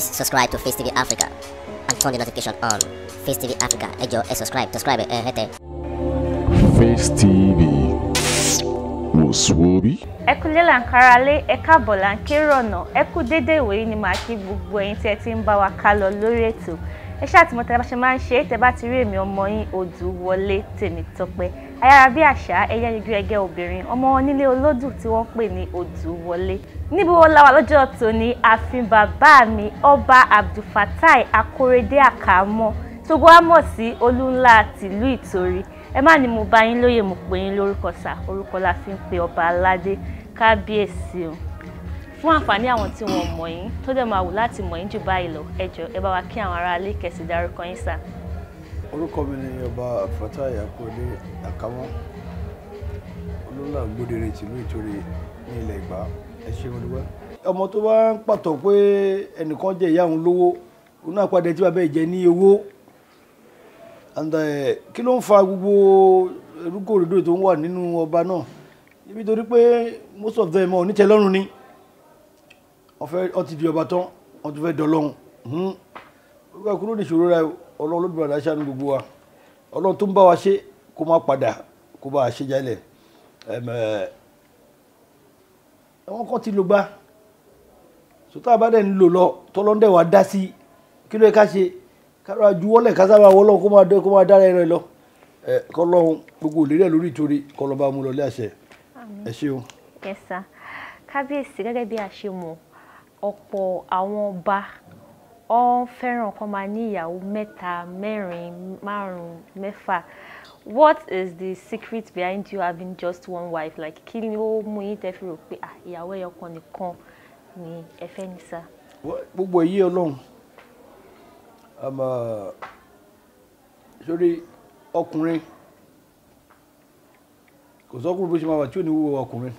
Please subscribe to Face TV Africa and turn the notification on. Face TV Africa, ẹ jọ̀ọ́ ẹ subscribe, subscribe ẹ hẹ́tẹ̀. Face TV wòsùwòbí. ẹ kú lé làǹkárá lé ẹ káàbọ̀ là ń kéré ọ̀nà ẹ kú dédé ìwòyí ni màá kí gbogbo ẹ̀yin tí ẹ ti ń bá wa ká lọ lórí ètò ẹ ṣáà tí mo tẹ bá ṣe máa ń ṣe é tẹ bá ti rí èmi ọmọ yín Odùwọlé Tèmítọ́pẹ́ ayára bí àṣà ẹyẹ yanjú ẹgẹ obìnrin ọmọ nílé olódù tí wọ́n pè ní Odùwọlé níbo wọn láwa lọ́jọ́ tòní? Ààfin bàbá mi ọba Abdulfatai Akórèdé Àkàmọ́. Tó gbọ́ mọ̀ sí olúńlá tìlú Ìtorí. Ẹ má ní mo bá yín lóye mo pè yín lórúkọ sà orúkọ la fi ń pe ọba aládé. Kábíyèsí o fún àǹfààní àwọn tí wọn mọ̀ yín tó dẹ̀ máa wù láti mọ̀ yín jù báyìí lọ ẹ jọ̀ọ́ ẹ bá wa kí àwọn aráalé kẹsì dárúkọ yín sà. orúkọ mi ni ọba Fatai Akóredé Àkámọ́ olólà gbódere tìlú Ìtorí ní ilẹ̀ Ìgbà ẹ ṣe wọn dúpẹ́. ọmọ tó bá ń pàtó pé ẹnìkan jẹ ìyá òun lówó òun náà padà tí bàbá ẹ jẹ ní owó eh, kí ló ń fa gbogbo rúkòròdò tó ń wà nínú ọba náà ibi torí pé most of them ọ̀ nítẹ́lọ́rùn ni wọ́n fẹ́ wọ́n ti di ọba tán tún fẹ́ dọ́lọ́hún orúkọ kúrò ní ìṣòro rẹ ọlọ́run lóbi ṣáà ní gbogbo wa. Ọlọ́run tó ń bá wa ṣe kó má padà kó bá wa ṣe jálẹ̀. Àwọn kan ti lò gbá. Sọtá àbádẹ́ ń lò lọ tọ́lọ́ndẹ̀ wa dá sí kí ló yẹ ká ṣe? Kára juwọ́lẹ̀ ká sábà wọ́lọ́ kó máa dé kó máa dára ẹ̀rọ lọ. Kọ́lọ́hún gbogbo òlérí ẹ̀ lórí ìtorí kọ́lọ́ba mú lọ lé àṣẹ. Ẹ ṣeun. Yes sir. Kábíyèsí gẹ́gẹ́ bí a ṣe mọ̀ ọ̀pọ̀ àwọn ọba ọ fẹ́ràn kó máa ní ìyàwó mẹ́ta mẹ́rin márùn-ún mẹ́fà. What is the secret behind you having just one wife? Like kí ni ó mú yín tẹ́ fi rò pé ah ìyàwó ẹyọ kan nìkan ni ẹ fẹ́ ní sá. gbogbo èyí ọlọ́run sórí ọkùnrin kò sọ́kùnrin bó ṣe máa wà tí ò ní wúwo ọkùnrin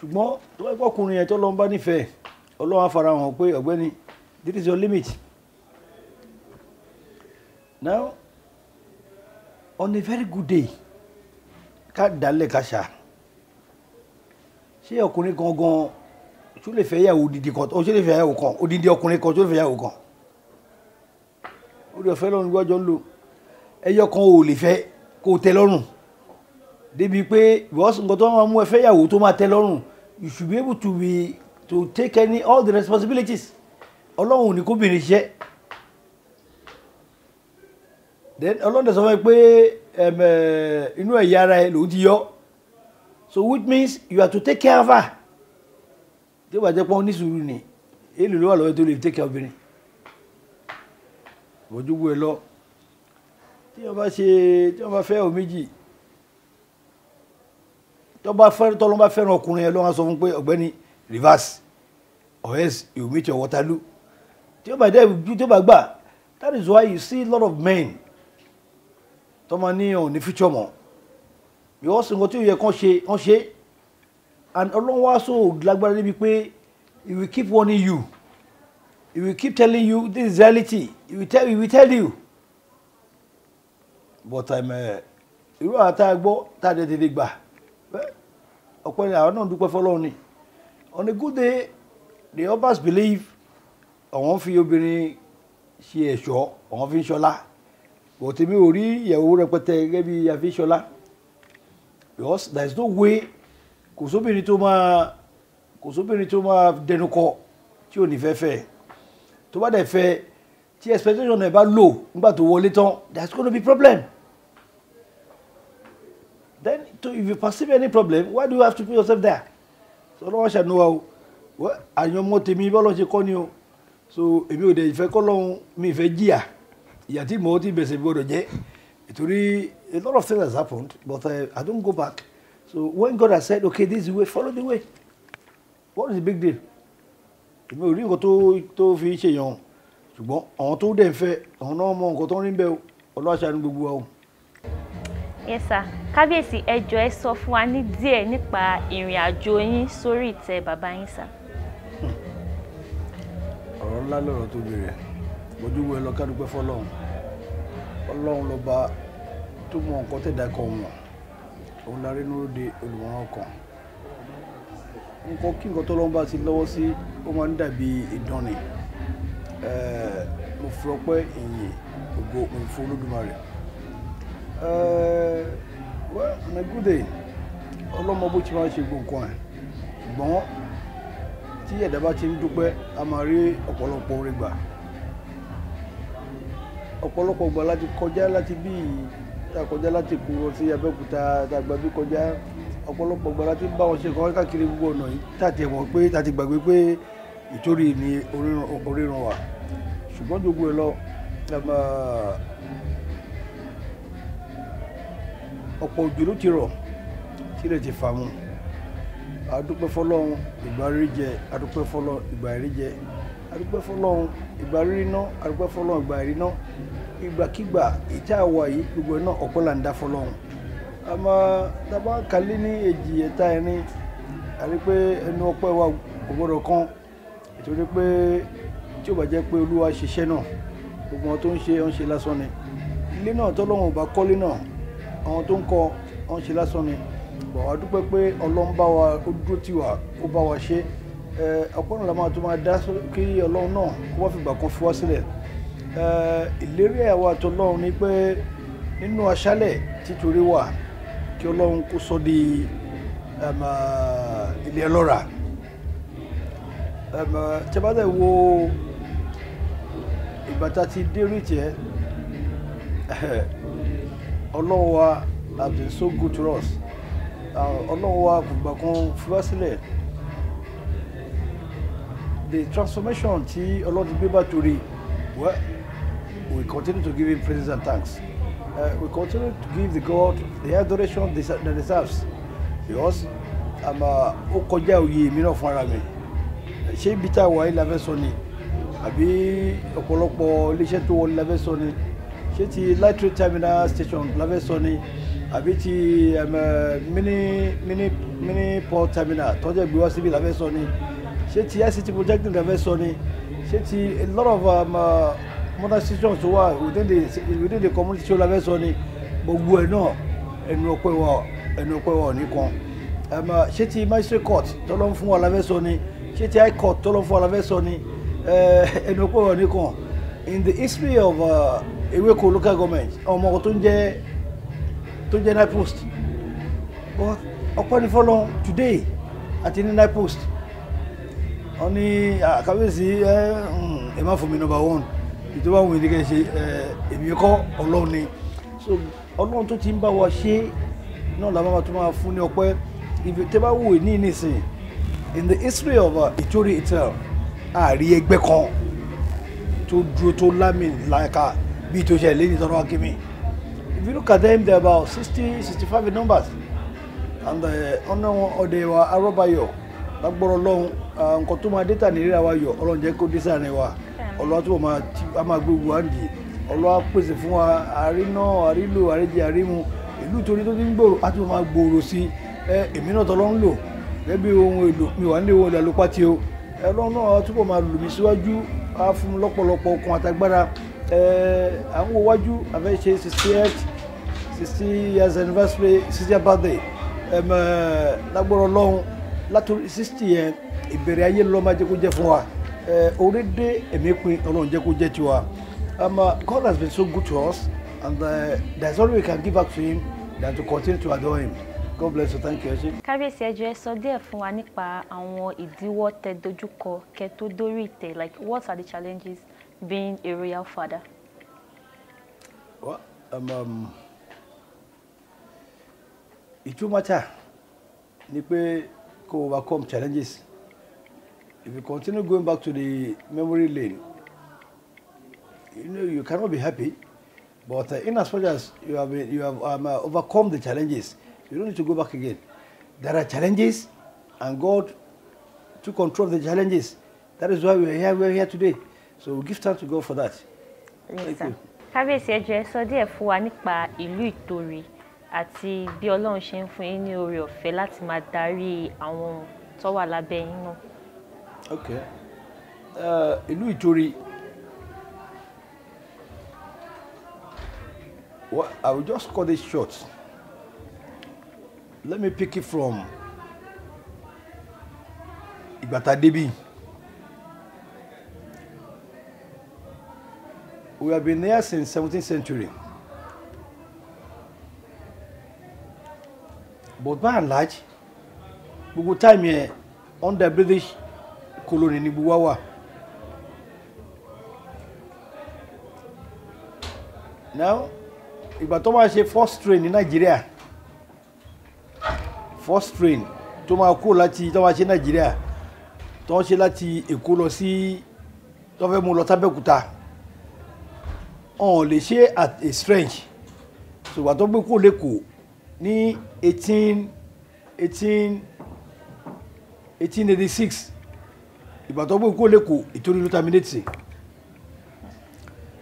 ṣùgbọ́n tó bá gbọ́ ọkùnrin yẹn tó lọ́n bá nífẹ̀ẹ́ ọlọ́run á fara hàn pé ọ̀gbẹ́ni this is your limit. Now on a very good day ká dálẹ̀ ká ṣá ṣé ọkùnrin gangan tó lè fẹ́ yàwó odidi kan? Ó ṣe lè fẹ́ yàwó kan? Odidi ọkùnrin kan tó lè fẹ́ yàwó kan? Orí ọ̀fẹ́ lọ́run gbọ́jọ́ ń lò ẹyọ kan ò lè fẹ́ kó tẹ́ lọ́rùn débi pé because nǹkan tó máa mú ẹ fẹ́ yàwó tó máa tẹ́ lọ́rùn you should be able to be to take any all the responsibilities. Ọlọ́run ò ní kó bìnrin ṣiṣẹ́ then ọlọ́run tẹ̀sán fún mi pé inú ẹ̀yà ara ẹ lòún ti yọ. So which means you have to take care of her. Tí ó bá jẹ́ pọ́n ní sùúrù ni èlò ló wà lọ́wọ́ tó lè take care obìnrin? Ìbọ̀júgbò ẹ lọ. Tí wọ́n bá ṣe tí wọ́n bá fẹ́ ò méjì tọ́lọ́ bá fẹ́ràn ọkùnrin ẹ lọ́wọ́ sọ fún pé ọ̀gbẹ́ni reverse or else you meet your Waterloo. Tí ó bá dẹ́ tí ó bá gbà that is why you see a lot of men tó máa ní ọ̀ ní future mọ̀. Because nǹkan tí ó yẹ kán ṣe kán ṣe and ọlọ́run wá so lágbára níbi pé he will keep warning you. He will keep telling you this is reality. He will tell, he will tell you. But irú àwọn tá a gbọ́ tá a dẹ̀ tètè gbà ọ̀pọ̀ ni àwọn náà dúpẹ́ fọlọ́run ni. On a good day the others believe àwọn fi obìnrin ṣe ẹ̀ṣọ́ àwọn fi ń ṣọlá. But èmi ò rí ìyàwó rẹpẹtẹ gẹ́gẹ́ bí àfi ṣọlá. Because there is no way kò sóbìnrin tó máa kò sóbìnrin tó máa dẹnu kọ tí ò ní fẹ́ fẹ́. Tó bá dẹ̀ fẹ́ tí expectation ẹ̀ bá lò nígbà tó wọlé tán there is gonna be problem to, if you perceive any problem why do you have to put yourself there? So ọlọ́wọ́ ṣàánú wa o. Àyàn ọmọ tèmi bọ́lọ́ ṣe kọ́ ni o. So èmi ò dẹ̀ ìfẹ́ kọ́ lọ́hún mi ìfẹ́ jìyà. Ìyà tí mo ti bẹ̀sẹ̀ gbọ́dọ̀ jẹ́. Nítorí a lot of things has happened but uh, I don't go back. So when God has said okay this is the way follow the way. What is the big deal? Èmi ò rí nǹkan tó tó fi ṣèyàn ṣùgbọ́n àwọn tó dẹ̀ ń fẹ́ àwọn náà mọ nǹkan tó ń rí bẹ́ẹ̀ o. Ọlọ́wọ́ ṣàánú. Yes sir. Kábíyèsí ẹ jọ̀ọ́ ẹ sọ fún wa ní díẹ̀ nípa ìrìn àjò yín sórí ìtẹ́ bàbá yín sà. ọ̀rọ̀ ńlá lọ̀rọ̀ tó bẹ̀rẹ̀. Mojúwo ẹ lọ kádùpẹ́ fọlọ́run ọlọ́run. Lọ́ba tó mọ nǹkan tẹ̀dá kan wọ̀n. Òun la rí núró de olùwọ́n kan nǹkan kí nǹkan tó lọ́n bá ti lọ́wọ́ sí ó máa ń dàbí ìdán ni Eh, mo fi ọpẹ́ ìyìn ògo fún olódùmarè Eh, good day. Ọlọ́mọ bó ti máa ṣe gbogbo ẹ̀. Ṣùgbọ́n tí ẹ̀dá bá ti ń dúpẹ́ a máa rí ọ̀pọ̀lọpọ̀ oore gbà. Ọ̀pọ̀lọpọ̀ gbà láti kọjá láti bí tá a kọjá láti kú lọ sí Abẹ́òkúta tá a gbà bí kọjá ọ̀pọ̀lọpọ̀ gbà láti bá wọn ṣe nǹkan káàkiri gbogbo ọ̀nà yìí tá a ti mọ̀ pé tá a ti gbàgbé pé ìtorí ni oríran- wà ṣùgbọ́n jogbo ẹ lọ ọ̀pọ̀ òjò ló ti rọ̀ tí ilẹ̀ ti fà mu adúpẹ́ fọlọ́run ìgbà rírí jẹ adúpẹ́ fọlọ́run ìgbà rírí jẹ. Adúpẹ́ fọlọ́run ìgbà rírí ná adúpẹ́ fọlọ́run ìgbà rírí ná. Ìgbàkígbà ìta àwà yìí gbogbo náà ọ̀pọ̀ là ń dá fọlọ́run. Àmọ́ dábàá kálí ní èjì ẹ̀ta ẹ̀rin àrí pé ẹnu ọpẹ́ wa kò gbọ́dọ̀ kán nítorí pé tí ó bá jẹ́ pé olúwa ṣiṣẹ́ náà gbogbo wọn tó ń ṣe ọ́n ṣe lásán ni. Ilé náà tọ́lọ́run ò bá kọ́lé náà àwọn tó ń kọ́ ọ́n ṣe lásán ni. Bọ̀ wá dúpẹ́ pé ọlọ́run bá wa ó dúró tì wá ó bá wa ṣe. Ẹ ọ̀pọ̀ náà la máa tó máa dá kí ọlọ́run náà kó wá fìgbà kan fi wá sílẹ̀. Ìlérí àwa àtọlọ́run ni pé nínú aṣálẹ̀ títorí wà kí ọlọ́run kó sọ di ilé ọlọ́ra ẹm, ẹ, tí a bá wo ìgbà ti dé tiẹ̀ ọlọ́run wa has been so good to us. Ọlọ́run wa kò gbà kan fi wá sílẹ̀. The transformation tí ọlọ́run gbé bá torí well we continue to give him praises and thanks. Uh, we continue to give the God the adoration that deserves. Because ó kọjá òye mi náà fún ara mi. Ṣé ibi tá a wà yìí la fẹ́ sọ ni? Àbí ọ̀pọ̀lọpọ̀ iléeṣẹ́ tó wọlé la ni ṣé ti light rail terminal station la fẹ́ sọ ni àbí ti mini mini mini port terminal tọ́jú ẹgbẹ́ wá síbi la fẹ́ sọ ni ṣé ti ICT projecting la fẹ́ sọ ni ṣé ti a lot of um, uh, modern stations tó wà within the within the community tó la fẹ́ sọ ni gbogbo ẹ̀ náà ẹnu ọpẹ́ wa ẹnu ọpẹ́ wa ò ní kan uh, ṣé ti magistrate court tọ́lọ́ fún wa la fẹ́ sọ ni ti high court tọ́lọ́ fún wa la fẹ́ sọ ni ẹnu ọpẹ́ wa ò ní kan in the history of uh, Eweko local government ọmọ tó ń jẹ́ tó nine post. But ọpẹ́ ní fọlọ́ today àti ní nine post. Wọ́n ní àkàbíyèsí ẹ mm, ẹ má fún mi number one. Ìjọba àwọn ènìyàn ṣe ẹ èmi kọ́ ọlọ́run ni. So ọlọ́run tó ti ń bá wa ṣe náà làwọn máa tún máa fún ní ọpẹ́. Ibi tẹ́ bá wò ní nísìn in the history of uh, Ìtòrí itself àárí ẹgbẹ́ kan tó dúró tó lámì láìka bíi tó ṣe lẹ́yìn tọ́rọ akínmi. If you look at them they are about sixty sixty-five in numbers. And ọ̀nà wọn ọ̀dẹ̀ wa arọ́bayọ̀ lágbọ́rọ̀ lọ́hùn nǹkan tó máa dẹ́ta nìríra wa yọ ọlọ́run jẹ́ kó dé sáàrin wa. Ọlọ́run tó máa ti gbé wa nìyí ọlọ́run á pèsè fún wa àríná àrílò àríjẹ àrímu ìlú torí tó ti ń gbòòrò á tún máa gbòòrò sí ẹ èmi náà tọ́lọ́ ń lò. Gẹ́gẹ́ bí ohun èlò mi wà nílé ohun èlò àlùpàtì o. Ọlọ́run náà á túbọ̀ máa lù mí síwájú á fún lọ́pọ̀lọpọ̀ okun àtagbára ẹ à ń wo wájú àfẹ́ ṣe sixty eight sixty years anniversary sixty birthday. Lágbọ́rọ̀ lọ́hùn látòrí sixty yẹn ìbẹ̀rẹ̀ ayé ló máa jẹ́ kó jẹ́ fún wa. Orí dé ẹ̀mí pin ọlọ́run jẹ́ kó jẹ́ tiwa. God has been so good to us and uh, there's all we can give back to him than to continue to adore him God bless you thank you ẹ kábíyèsí ẹjọ ẹ sọ díẹ̀ fún wa nípa àwọn ìdíwọ́ tẹ́ dojúkọ kẹ́ tó dórí ìtẹ́ like what are the challenges being a royal father. Well, um, um, matter ni pé kó overcome challenges if you continue going back to the memory lane you know you cannot be happy but uh, in as much as you have been, you have um, uh, overcome the challenges you don't need to go back again there are challenges and God took control the challenges that is why we are here we are here today so we give thanks to God for that. Yes, sir. you. kábíyèsí ẹjọ ẹ sọ díẹ̀ fún wa nípa ìlú ìtòrì àti bí ọlọ́run ṣe ń fún yín ní oore ọ̀fẹ́ láti máa darí àwọn tó wà lábẹ́ yín náà. Okay. Uh, ìlú. Well, I will just cut this short. Let me pick it from Ìgbàtà Débí. we have been there since 17th century. But by and large, gbogbo time yẹn under British colony ni gbogbo. Now, ìgbà tó máa first train ní Nàìjíríà first train tó máa kó láti tó máa ṣe Nàìjíríà tó ń ṣe láti Èkó lọ sí tó fẹ́ mú lọ sábẹ́òkúta ọ̀n lè ṣe at a strange ṣùgbọ́n tó gbé kó lẹ́kọ̀ọ́ ní eighteen eighteen eighteen eighty six ìgbà tó gbé kó lẹ́kọ̀ọ́ ìtorí ló terminate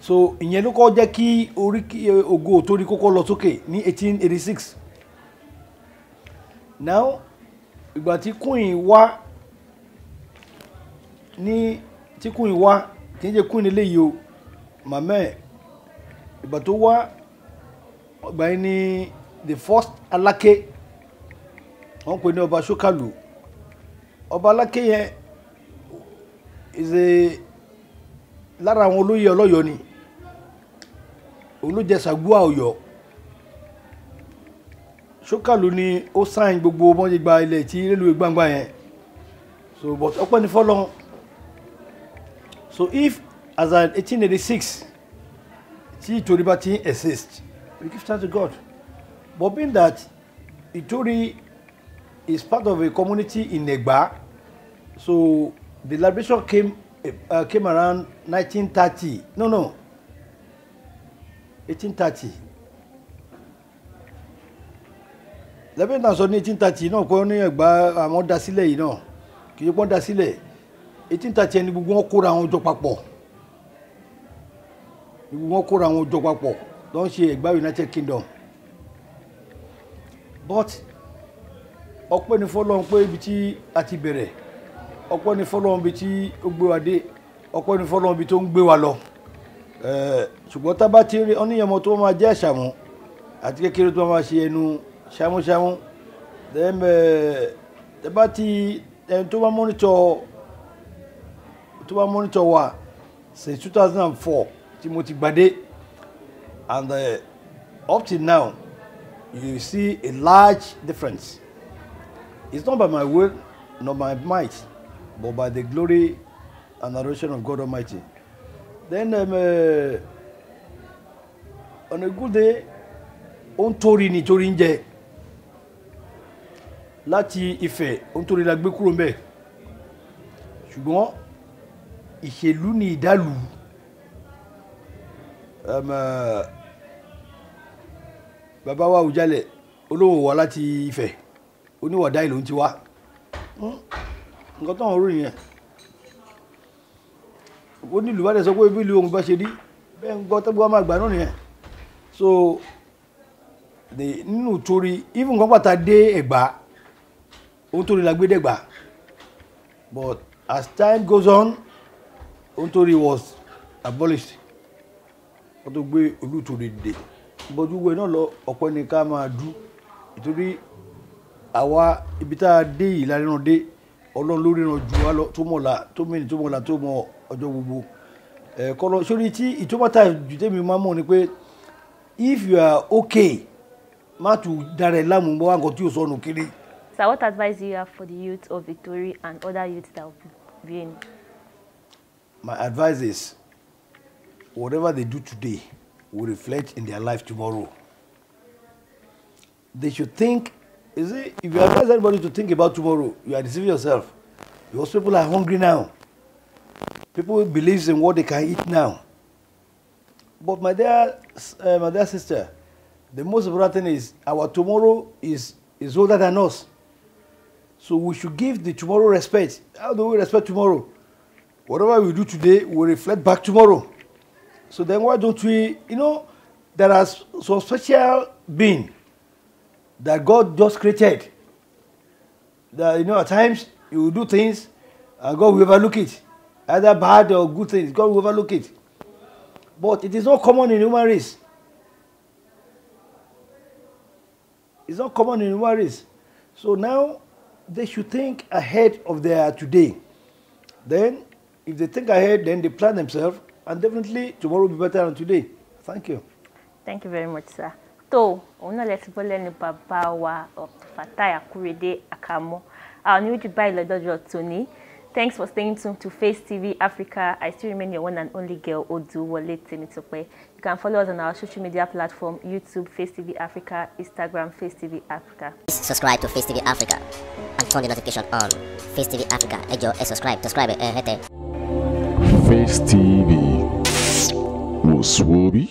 so ìyẹn ló kọ́ jẹ́ kí orí ògo torí kókó lọ sókè ní eighteen eighty six now ìgbà tí queen wá ní tí queen wá kì í ṣe queen eléyìí o màmá ìgbà tó wá ọgbà yẹn ní the first aláké wọ́n pè ní ọba ṣókàlù ọba aláké yẹn a lára àwọn olóyè ọlọ́yọ̀ ni. Olójẹsàgbúà ọ̀yọ́ ṣókàlù ni ó sáyìn gbogbo mọ́jẹ́ gba ilẹ̀ tí rélùwé gbangba yẹn. So but ọpẹ́ ní fọlọ́n so if as at eighteen eighty six tí ìtòrí bá ti ń exist we give thanks to God. But being that ìtòrí is part of a community in Egba so the liberation came uh, came around nineteen thirty. No no. eighteen thirty lẹ́bẹ̀ẹ́ náà sọ ní eighteen thirty náà kọ́ ní Ẹ̀gbá àwọn dá sílẹ̀ yìí náà. Kì í pọ́n dá sílẹ̀. Eighteen thirty ẹni gbogbo wọn kóra àwọn jọ papọ̀. Gbogbo wọn kóra àwọn jọ papọ̀. Ló ń ṣe Ẹ̀gbá United Kingdom. But ọpẹ́ ní fọlọ́run pé ibi tí a ti bẹ̀rẹ̀. Ọpẹ́ ní fọlọ́run ibi tí ó gbé wa dé. Ọpẹ́ ní fọlọ́run ibi tó ń gbé wa lọ. Ṣùgbọ́n tá a bá ti rí ọ́níyàmọ́ tó máa jẹ́ àṣàmú àti kékeré tó máa ṣe ẹnu ṣámúṣámú then ẹ̀ bá ti ẹni tó bá mọ́nítọ̀ tó bá since two thousand and four tí mo ti gbadé and uh, up till now you see a large difference. It's not by my will nor my might but by the glory and adoration of God Almighty. Then um, uh, on a good day ó ń torí ni torí ń láti Ifẹ̀ ó ń torí la gbé kúrò mbẹ̀ ṣùgbọ́n ìṣèlú ni ìdálù. Bàbá wa Awùjalẹ̀ olówó wa láti Ifẹ̀ oníwàdá ìlú ti wá. Nǹkan tó ń rò yẹn ó ní ìlú bá dẹ̀ sọ pé bí ìlú ohun bá ṣe rí bẹ́ẹ̀ ń gbọ́ tó gbọ́ máa gbà náà nìyẹn. So nínú torí even kan pàtà dé Ẹ̀gbá ohun torí la gbé dẹ̀gbá but as time goes on ohun torí was abolished. Wọ́n tó gbé olùtorí dìde bọ́jú wo náà lọ ọ̀pọ̀ ni ká máa dú. Nítorí àwa ibi tá a dé yìí la ríran dé. Ọlọ́run ló ríran jù wá lọ tó mọ̀ la tó mìíràn tó mọ̀ la tó mọ̀ ọjọ́ gbogbo. Ẹ̀ kọ́ lọ sórí tí ìtọ́mọ́ta jù tẹ́mi máa mọ̀ ni pé if you are okay má tún dára ẹ̀ láàmú bọ́ wá tí yóò sọnù kiri. Sir, what advice do you have for the youth of Victory and other youths that will be viewing? My advice is whatever they do today will reflect in their life tomorrow. They should think, is it, if you advise anybody to think about tomorrow, you are deceiving yourself. Because people are hungry now. People believe in what they can eat now. But my dear, uh, my dear sister, the most important thing is our tomorrow is, is older than us. So we should give the tomorrow respect. How do we respect tomorrow? Whatever we do today will reflect back tomorrow. So then why don't we, you know, there are some special being that God just created. That, you know, at times you will do things and God will overlook it. Either bad or good things, God will overlook it. But it is not common in human race. It's not common in human race. So now they should think ahead of their today. Then, if they think ahead, then they plan themselves and definitely tomorrow will be better than today. Thank you. thank you very much sir. Tó òun náà lẹ ti bọ́ lẹ́nu bàbá wa Fatai Akorede Akamo àwọn oníwèjì báyìí lọ́jọ́jọ́ tòní thanks for staying tuned to Face TV Africa I still remain your one and only girl Oduwole Temitope you can follow us on our social media platform YouTube Face TV Africa Instagram Face TV Africa. Please subscribe to Face TV Africa and turn the notification on. Face TV Africa, ẹ jọ̀ọ́ ẹ subscribe, subscribe ẹ hẹ́tẹ̀. Face TV. Was Swoby?